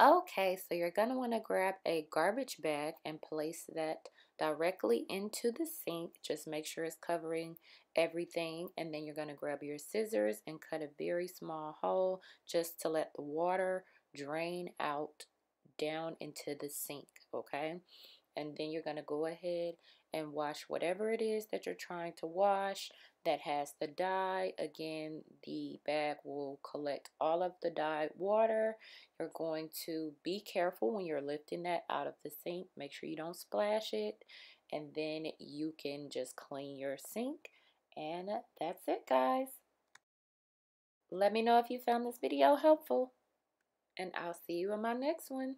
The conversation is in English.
Okay, so you're going to want to grab a garbage bag and place that directly into the sink. Just make sure it's covering everything. And then you're going to grab your scissors and cut a very small hole just to let the water drain out down into the sink, okay? And then you're going to go ahead and wash whatever it is that you're trying to wash that has the dye. Again, the bag will collect all of the dyed water. You're going to be careful when you're lifting that out of the sink. Make sure you don't splash it. And then you can just clean your sink. And that's it, guys. Let me know if you found this video helpful. And I'll see you in my next one.